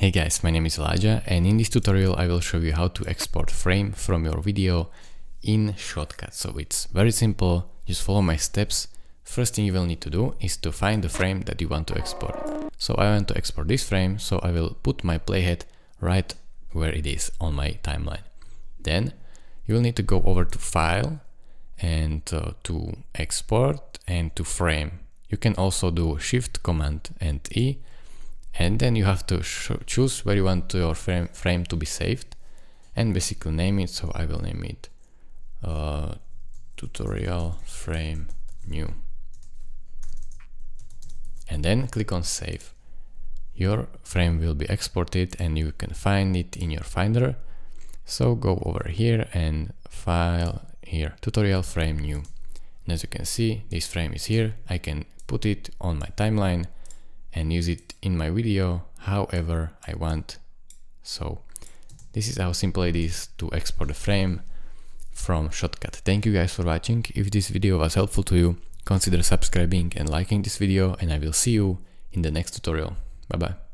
Hey guys, my name is Elijah and in this tutorial I will show you how to export frame from your video in Shotcut. So it's very simple, just follow my steps. First thing you will need to do is to find the frame that you want to export. So I want to export this frame, so I will put my playhead right where it is on my timeline. Then you will need to go over to File and uh, to Export and to Frame. You can also do Shift, Command and E and then you have to choose where you want your frame, frame to be saved. And basically name it so I will name it uh, tutorial frame new. And then click on save. Your frame will be exported and you can find it in your finder. So go over here and file here tutorial frame new. And as you can see this frame is here. I can put it on my timeline and use it in my video however I want. So this is how simple it is to export the frame from Shotcut. Thank you guys for watching. If this video was helpful to you, consider subscribing and liking this video and I will see you in the next tutorial. Bye bye.